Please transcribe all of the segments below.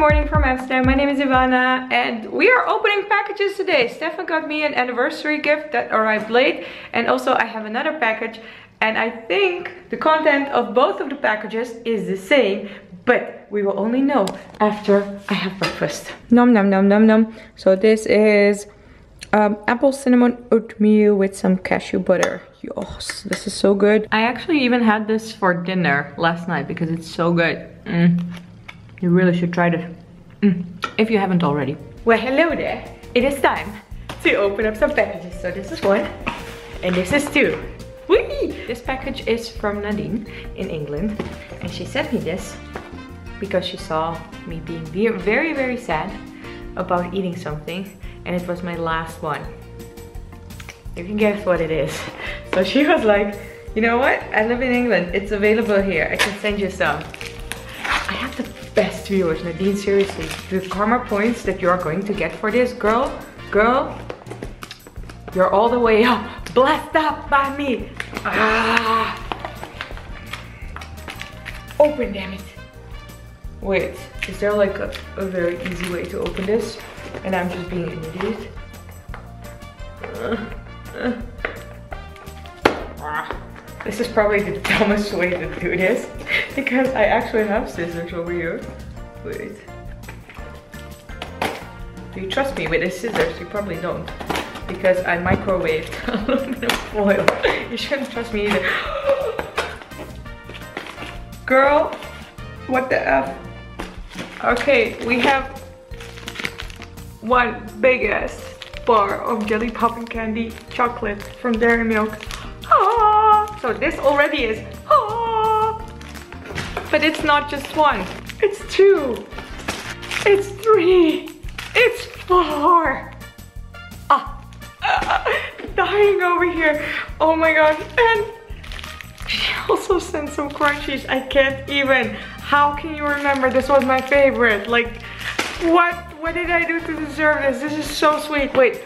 morning from Amsterdam. My name is Ivana and we are opening packages today. Stephan got me an anniversary gift that arrived late and also I have another package and I think the content of both of the packages is the same but we will only know after I have breakfast. Nom nom nom nom nom. So this is um, apple cinnamon oatmeal with some cashew butter. Yes, this is so good. I actually even had this for dinner last night because it's so good. Mm. You really should try this. Mm. If you haven't already. Well, hello there. It is time to open up some packages. So this is one and this is two. Whee! This package is from Nadine in England and she sent me this because she saw me being very, very sad about eating something and it was my last one. You can guess what it is. So she was like, you know what? I live in England. It's available here. I can send you some. Best viewers, Nadine, seriously. The karma points that you're going to get for this, girl, girl, you're all the way up. Blessed up by me. Ah. Open, damn it. Wait, is there like a, a very easy way to open this? And I'm just being an idiot? Uh, uh. This is probably the dumbest way to do this because I actually have scissors over here. Do you trust me with the scissors? You probably don't because I microwaved aluminum foil. You shouldn't trust me either. Girl, what the F? Okay, we have one big ass bar of jelly popping candy chocolate from Dairy Milk. Ah, so this already is ah, but it's not just one, it's two, it's three, it's four. Ah, ah dying over here. Oh my god, and she also sent some crunchies. I can't even. How can you remember this was my favorite? Like, what, what did I do to deserve this? This is so sweet. Wait,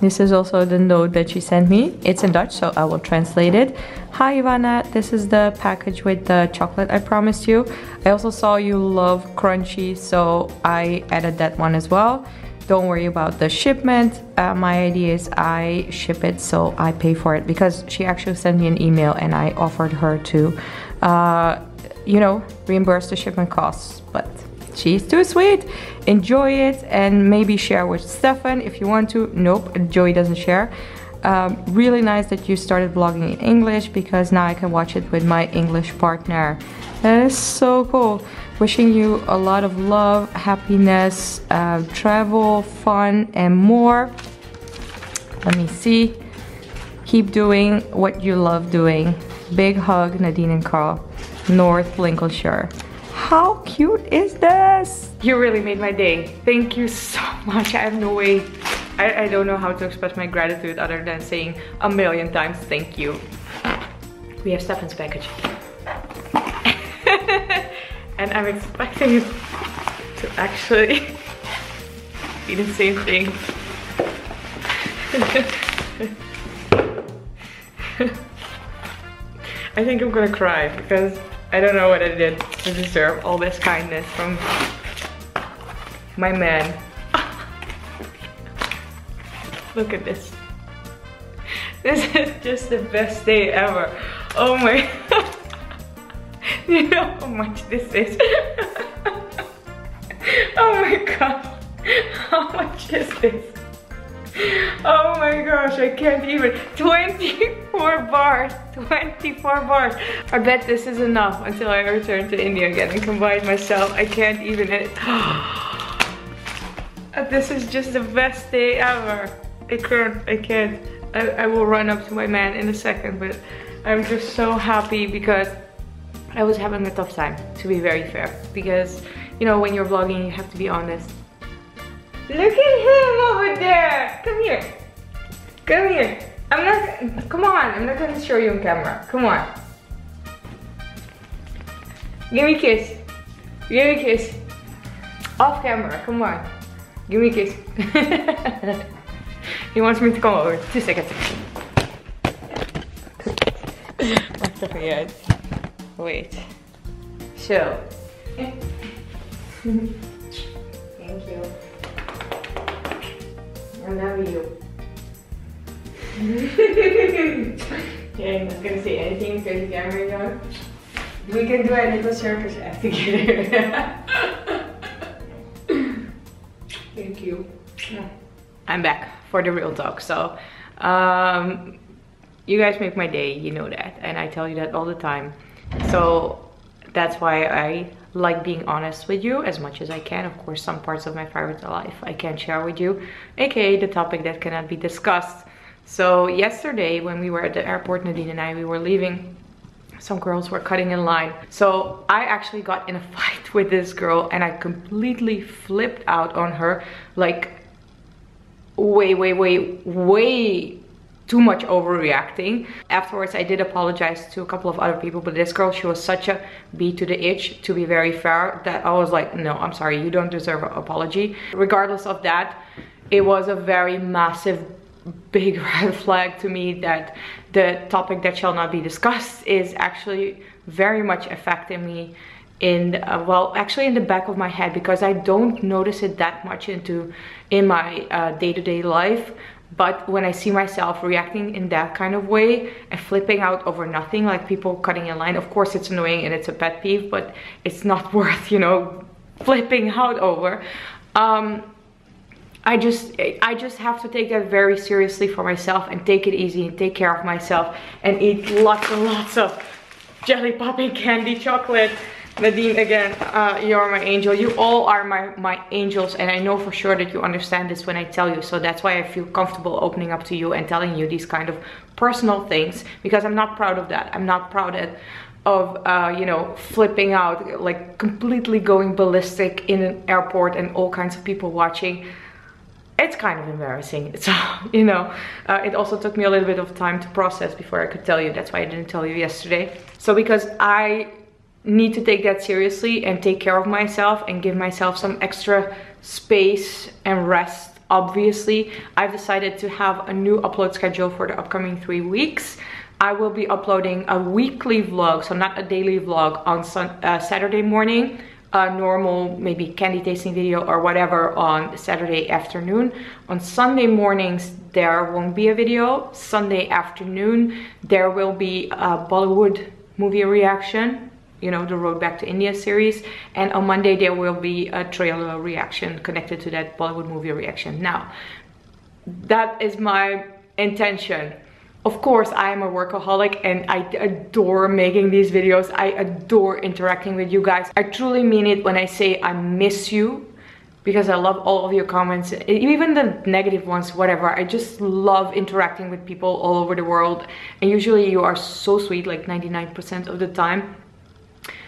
this is also the note that she sent me. It's in Dutch, so I will translate it. Hi Ivana, this is the package with the chocolate I promised you. I also saw you love Crunchie, so I added that one as well. Don't worry about the shipment. Uh, my idea is I ship it, so I pay for it because she actually sent me an email and I offered her to, uh, you know, reimburse the shipment costs, but she's too sweet. Enjoy it and maybe share with Stephan if you want to. Nope, Joey doesn't share. Um, really nice that you started vlogging in English because now I can watch it with my English partner. That is so cool. Wishing you a lot of love, happiness, uh, travel, fun, and more. Let me see. Keep doing what you love doing. Big hug, Nadine and Carl. North Lincolnshire. How cute is this? You really made my day. Thank you so much. I have no way. I, I don't know how to express my gratitude other than saying a million times thank you. We have Stephan's package. and I'm expecting it to actually be the same thing. I think I'm gonna cry because I don't know what I did to deserve all this kindness from my man. Look at this. This is just the best day ever. Oh my You know how much this is? oh my god. How much is this? Oh my gosh, I can't even. 24 bars, 24 bars. I bet this is enough until I return to India again and combine myself. I can't even. Uh, this is just the best day ever. I can't, I can't. I, I will run up to my man in a second, but I'm just so happy because I was having a tough time, to be very fair. Because, you know, when you're vlogging, you have to be honest. Look at him over there. Come here. Come here. I'm not, come on. I'm not gonna show you on camera. Come on. Give me a kiss. Give me a kiss. Off camera, come on. Give me a kiss. he wants me to come over. Two seconds. Forget. Wait. So. yeah, I'm not gonna say anything because the camera on. We can do a little circus act together. Thank you. I'm back for the real talk. So, um, you guys make my day, you know that. And I tell you that all the time. So, that's why I like being honest with you as much as I can. Of course, some parts of my private life I can't share with you, aka the topic that cannot be discussed. So yesterday when we were at the airport, Nadine and I, we were leaving some girls were cutting in line. So I actually got in a fight with this girl and I completely flipped out on her like way, way, way, way too much overreacting. Afterwards, I did apologize to a couple of other people, but this girl, she was such a beat to the itch, to be very fair, that I was like, no, I'm sorry, you don't deserve an apology. Regardless of that, it was a very massive big red flag to me that the topic that shall not be discussed is actually very much affecting me in uh, well actually in the back of my head because I don't notice it that much into in my uh, day-to-day -day life but when I see myself reacting in that kind of way and flipping out over nothing, like people cutting in line, of course it's annoying and it's a pet peeve, but it's not worth, you know, flipping out over. Um, I just I just have to take that very seriously for myself and take it easy and take care of myself and eat lots and lots of jelly popping candy chocolate Nadine, again, uh, you are my angel. You all are my, my angels and I know for sure that you understand this when I tell you. So that's why I feel comfortable opening up to you and telling you these kind of personal things because I'm not proud of that. I'm not proud of, of uh, you know, flipping out, like completely going ballistic in an airport and all kinds of people watching it's kind of embarrassing. So you know uh, it also took me a little bit of time to process before I could tell you. That's why I didn't tell you yesterday. So because I need to take that seriously and take care of myself and give myself some extra space and rest obviously I've decided to have a new upload schedule for the upcoming three weeks. I will be uploading a weekly vlog so not a daily vlog on sun uh, Saturday morning a normal maybe candy tasting video or whatever on Saturday afternoon. On Sunday mornings there won't be a video. Sunday afternoon there will be a Bollywood movie reaction you know the road back to india series. And on monday there will be a trailer reaction connected to that bollywood movie reaction. Now that is my intention of course i am a workaholic and i adore making these videos i adore interacting with you guys i truly mean it when i say i miss you because I love all of your comments, even the negative ones, whatever. I just love interacting with people all over the world. And usually you are so sweet, like 99% of the time.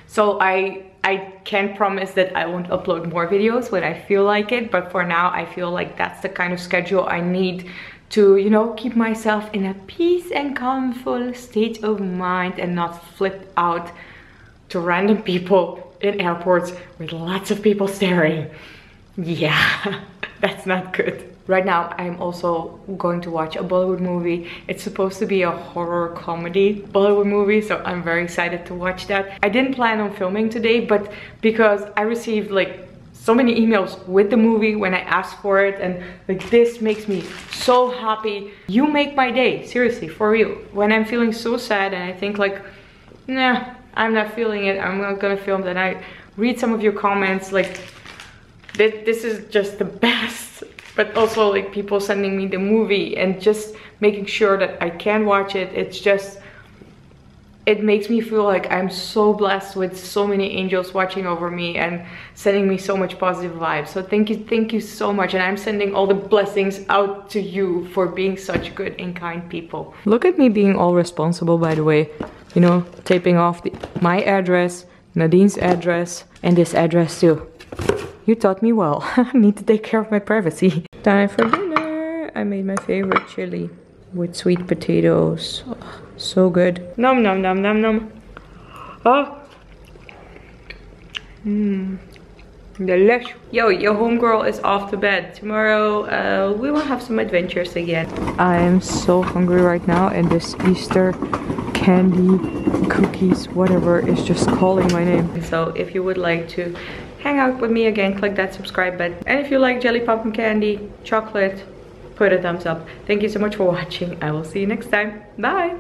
So I I can't promise that I won't upload more videos when I feel like it, but for now I feel like that's the kind of schedule I need to, you know, keep myself in a peace and calmful state of mind and not flip out to random people in airports with lots of people staring. Yeah, that's not good. Right now, I'm also going to watch a Bollywood movie. It's supposed to be a horror comedy Bollywood movie, so I'm very excited to watch that. I didn't plan on filming today, but because I received like so many emails with the movie when I asked for it and like this makes me so happy. You make my day, seriously, for real. When I'm feeling so sad and I think like, nah, I'm not feeling it, I'm not gonna film, then I read some of your comments like, this, this is just the best but also like people sending me the movie and just making sure that I can watch it. It's just, it makes me feel like I'm so blessed with so many angels watching over me and sending me so much positive vibes. So thank you, thank you so much. And I'm sending all the blessings out to you for being such good and kind people. Look at me being all responsible, by the way. You know, taping off the, my address, Nadine's address, and this address too. You taught me well. I need to take care of my privacy. Time for dinner. I made my favorite chili with sweet potatoes. Oh, so good. Nom nom nom nom nom. Oh. Mmm. Delicious. Yo, your homegirl is off to bed. Tomorrow uh, we will have some adventures again. I am so hungry right now and this Easter candy, cookies, whatever is just calling my name. So if you would like to hang out with me again, click that subscribe button. And if you like jelly popping candy, chocolate, put a thumbs up. Thank you so much for watching. I will see you next time. Bye!